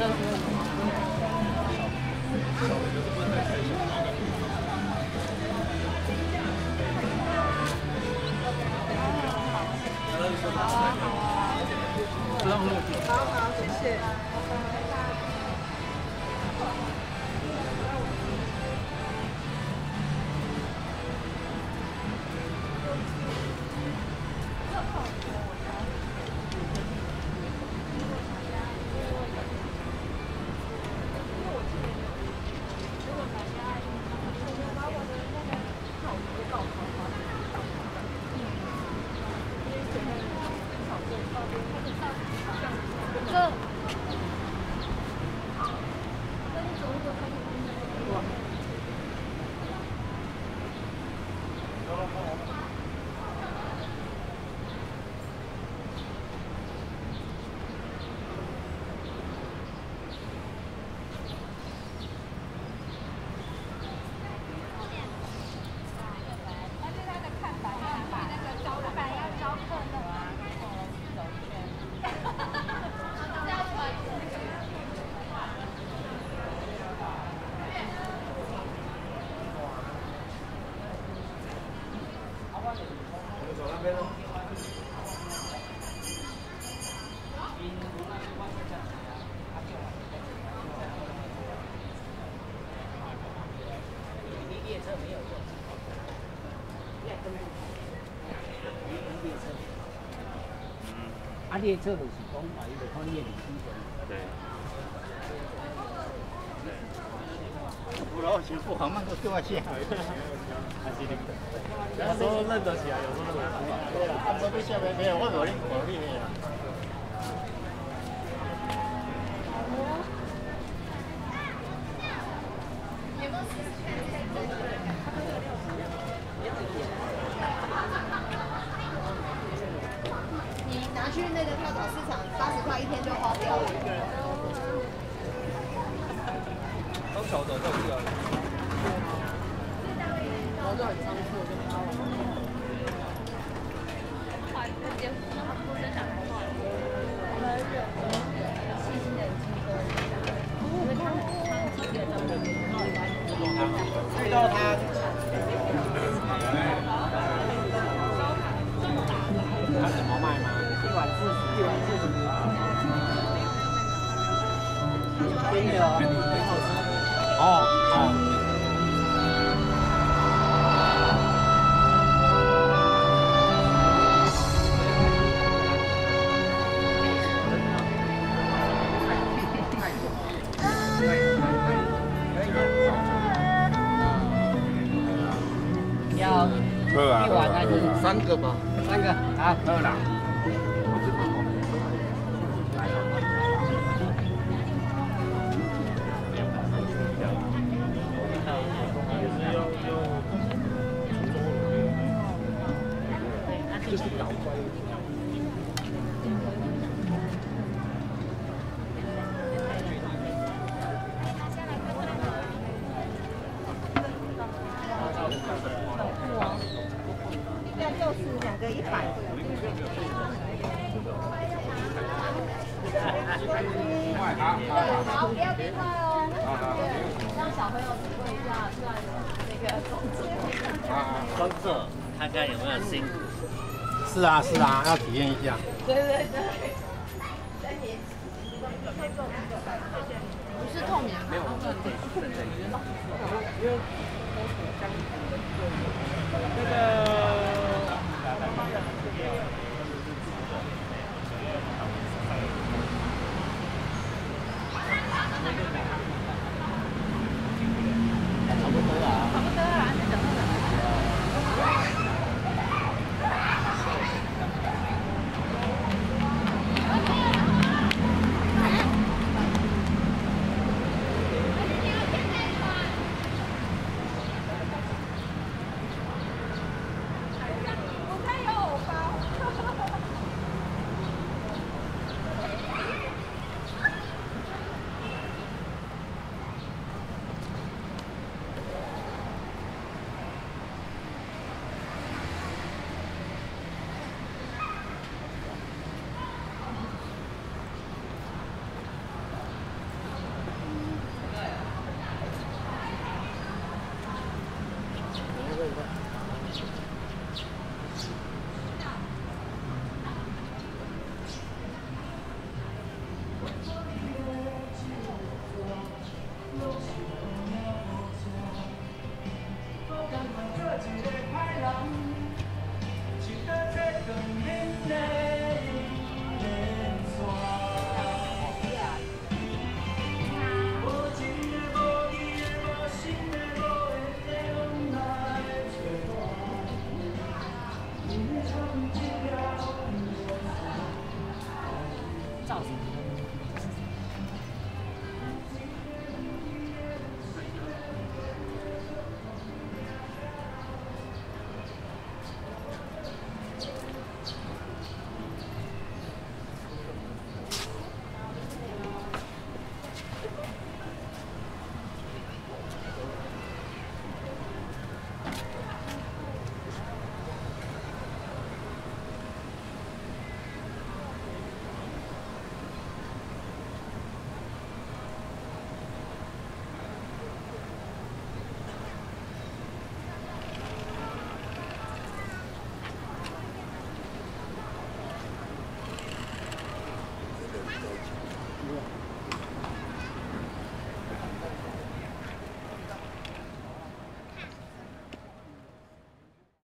好啊好啊，好好谢谢。别喽，因如果要坐火车，啊，坐动车，动车没有坐，要动车，动。嗯，啊，列车就是讲啊，伊要看夜里几点。对。不老少，不很慢，够够啊钱。还是你，有时候那东西啊，有时候没办法。对了，阿婆，你吃没？有，我做哩，我做哩。拿去那个跳蚤市场，八十块一天就花掉了。小的在吃啊，对，好。的顾。好吃。哦，好。要一碗还是三个吧？三个啊，好不要变态哦让小朋友体会一下这样的那个工作工作看看有没有辛苦是啊是啊要体验一下对对对不是透明的 thousand.